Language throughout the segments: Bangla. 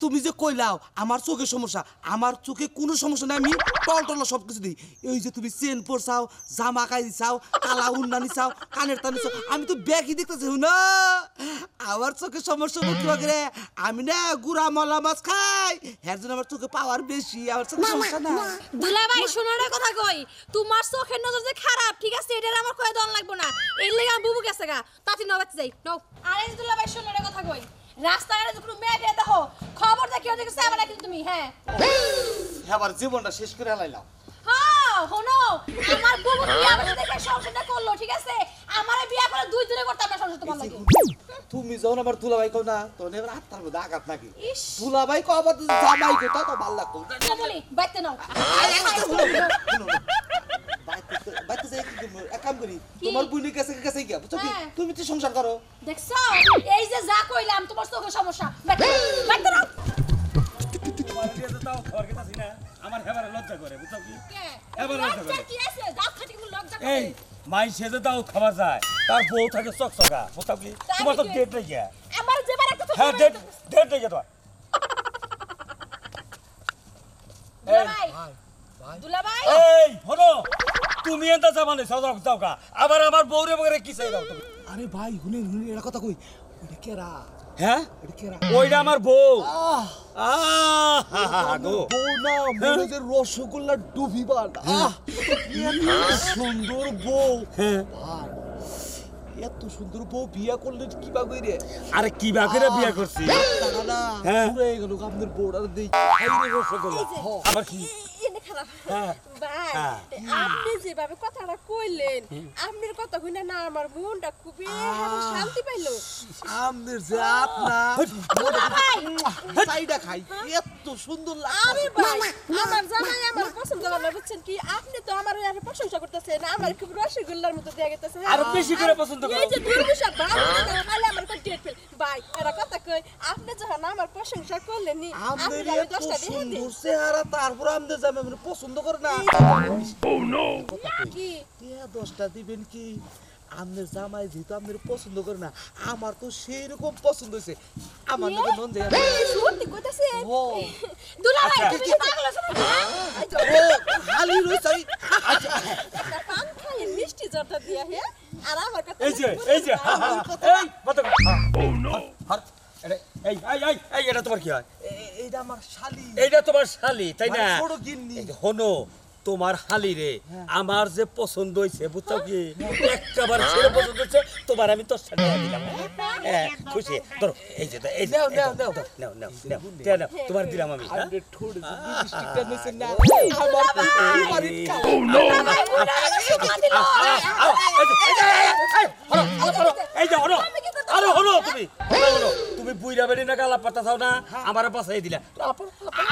তুমি যে কইলাও আমার চোখের সমস্যা। আমার চোখে কোনো সমস্যা নাই আমি টল টল সব কিছু দিই। এই যে তুমি চেন পরছাও জামা কাই দিছাও কালা উন্নানি চাও কানের টানি চাও আমি তো ব্যাগই দেখতেছি না আমার চোখের সমস্যা মুক্তি করে আমি না গুড়া মলা মাছ খাই। হ্যার জন্য আমার চোখে পাওয়ার বেশি আমার চোখে সমস্যা না দুলাভাই শোনো না কথা কই। তোমার চোখের নজর যে খারাপ ঠিক আছে? এটা আমার কয়ে দন লাগবো না। এই লেগে আমি বুবু গেছে গা। তাতে নবাতে যাই। নও। আরে দুলাভাই শোনো না কথা কই। রাস্তাঘাটে যখন মেয়ে দেখো আবার কিন্তু তুমি হ্যাঁ। আবার জীবনটা শেষ করে লাইলাম হ্যাঁ হনো আমার বুবু করে দেখে সংসারটা করল ঠিক আছে? আমারে বিয়া করে দুই দিনে করতে আমরা সংসার তোমার লাগে। তুমি যখন আমার দুলাভাই কও না তখন এবার আত্মার মধ্যে আঘাত নাকি? ইস। দুলাভাই কও আবার জামাই কো তা তো ভালো লাগতো কমলি বাইতে নাও। বাইতে যাই কি এক কাম করি তোমার বুনির কাছে কাছে গিয়া বুঝছ কি? হ্যাঁ। তুমি তো সংসার করো। দেখছ? এই যে যা কইলাম তোমার চোখের সমস্যা। বাইতে বাইতে নাও। আমার হেবারে লজ্জা করে বুঝছ কি? কে? লজ্জা লজ্জা করে। কি আছে? দাঁত খাটি গুলো লজ্জা এই মাই সেজে তাও খাবার যায়। তার বউ থাকে চকচকা বুঝছ কি? তোমার তো ডেট নেই গিয়া আমার যেবার একটা হ্যাঁ ডেট ডেট নেই গিয়া তোমার। দুলাভাই। দুলাভাই। এই হলো। তুমি এটা যাও যাও গা। আবার আমার বউরে বগরে কি চাই দাও আরে ভাই হুনে হুনে এটা কথা কই? ওটা কেরা হ্যাঁ ওইটা আমার বউ মনে রসগোল্লা ডুবিবার সুন্দর বউ হ্যাঁ এত সুন্দর বউ বিয়া করলে কি বা কইরে আরে কি বাকেরে বিয়ে করছি হ্যাঁ। পুরো গেল আপনার বউটা দেই রসগোল্লা। আবার কি খারাপ হ্যাঁ ভাই হ্যাঁ। আপনি যেভাবে কথাটা কইলেন আপনার কথা কইনা না আমার মনটা খুবই শান্তি পাইলো। আমাদের যে আপনার চাইটা খাই এত সুন্দর আরে ভাই আমার জামাই আমার পছন্দ করে না বুঝছেন কি? আপনি তো আমার আর প্রশংসা করতেছেন আমার খুব রসগোল্লার মতো দেয়া গেতেছে আরও বেশি করে পছন্দ করো। এই যে দুর্বিষা ভাই খাইলে আমার কো ডেট ফেল। ভাই এটা কথা কই আপনি যখন আমার প্রশংসা করলেন নি আপনি আমি এত দশটা দিয়ে দিই সুন্দর চেহারা তারপর আমাদের জামাই পছন্দ করে না মন আচ্ছা। হ্যাঁ? এই তোমার হয় এইটা আমার শালি এইটা তোমার শালি তাই না মানে ছোট গিন্নি। হনো তোমার হালি রে আমার যে পছন্দ হয়েছে বুঝছ কি একবার ছেলে পছন্দ হয়েছে তোমার আমি তোর সাথে দিলাম হ্যাঁ খুশি ধরো এই যে এই যে নাও, নাও, নাও। নাও নাও নাও নাও, নাও, তোমার দিলাম আমি হ্যাঁ? এই যে, হনো আরে হনো তুমি। তুমি বুইরা বেড়ি না গালা পাতা চাও না? আমার বাসাই দিলা।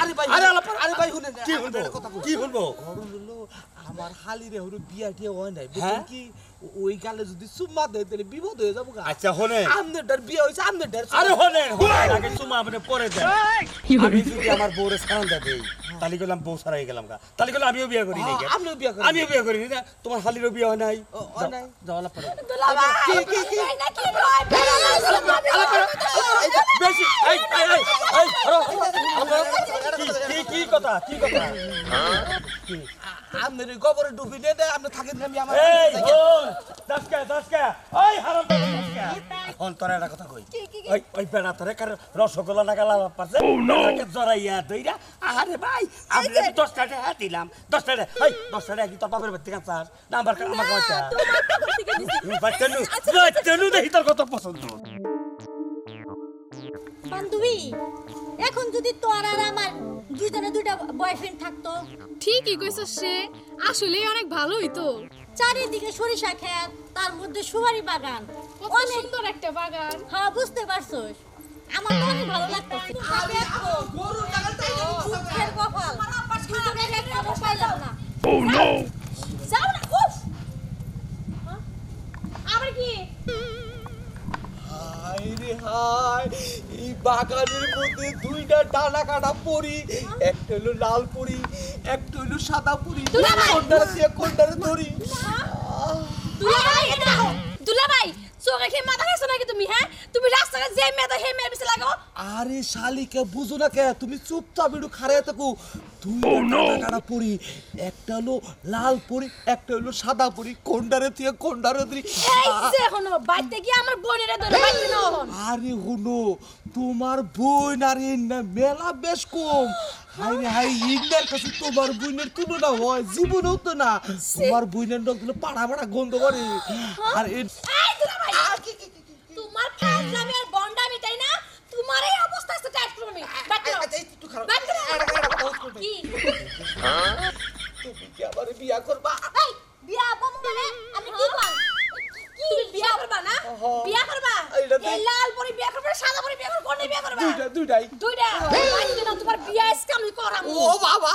আরে ভাই আরে আলাপ আরে ভাই শুনেন কি শুনব কি শুনব আমার হালি রে হলো বিয়া টিয়া হয় নাই। হ্যাঁ? বুঝছেন কি ওই গালে যদি সুম্মা দেয় তাহলে বিপদ হয়ে যাব আচ্ছা হনে। আমদের ডার বিয়া আমদের ডার আরে হনেন আগে চুমা আপনি পরে দেন। আমি যদি আমার বউরে সারান্দা দেই তাহলে গেলাম বউ সারাই গেলাম গা। তাহলে গেলাম আমিও বিয়ে করি নাই গা। আমিও বিয়া করি আমিও বিয়ে করি না? তোমার হালিরও বিয়ে হয় নাই? ও, হয় নাই। যাও আলাপ করো। দুলাভাই কি কি কি এই নাকি নয় বেড়ালা বেশি এই এই এই এই ধরো, ধরো। কি- কি কি কথা কি কথা? ওই গোবরে ডুবি দিয়ে দেয় আপনি থাকেন আমি আমার দাসকা দাসকা। ওই হারাম হন তোরা একটা কথা কই? ওই ওই বেড়া তোরে কার রসগোল্লা না গালা পারছে? ওনাকে জরাইয়া দইরা আরে ভাই আমি যদি দশ টাকা দিলাম দশ টাকা এই দশ টাকা কি তোর বাপের বাড়ি থেকে চাস না আমার আমার কয়টা বাচ্চানু বাচ্চানু দেখি তোর কত পছন্দ। বান্ধবী এখন যদি তোর আর আমার দুজনে দুইটা বয়ফ্রেন্ড থাকতো? ঠিকই কইছো সে। আসলেই অনেক ভালো হইতো চারিদিকে সরিষা খেত তার মধ্যে সুপারি বাগান। কত অনেক সুন্দর একটা বাগান। হ্যাঁ বুঝতে পারছোস। আমার তো অনেক ভালো লাগতো দুঃখের কপাল। না। বাগানের মধ্যে দুইটা ডানা কাটা পরি একটা হলো লাল পরি একটা হলো সাদা পরি। কোনটারে দিয়ে কোনটারে ধরি। দুলাভাই এটা চোখে কি মাথা গেছো নাকি তুমি হ্যাঁ? তুমি রাস্তাঘাটে যে মেয়ে হে মেয়ের পিছে লাগাও আরে শালিকে বুঝো না কে তুমি চুপচাপ একটু খাড়ায় থাকো। দুই কাটা পরি একটা হলো লাল পরি একটা হলো সাদা পরি। কোনডারে তুই কোনডারে তুই এই যে হনো বাইতে গিয়ে আমার বোনেরা ধরে বাইতে না আরে হুনো তোমার বোন আর ইন্না মেলা বেশ কম। হাই রে হাই ইন্নার কাছে তোমার বোনের তুলনা হয় জীবনেও তো না। তোমার বোনের পাড়া পাড়া গন্ধ করে। আর তোমার ফাজলামি আর বন্ডামি তাই না? তোমার এই অবস্থা আছে টাইট করবে বাইতে নাও বাইতে নাও কি? তুমি কি আমার বিয়া করবা? এই বিয়া মানে আপনি কি করবা না বিয়া করবা? এই লাল পরি বিয়া করবা সাদা পরি বিয়া করবা কোন বিয়া করবা? দুইটা দুইটাই। দুইটা। নাও তোমার বিয়া আজকে আমি করাবো ও বাবা।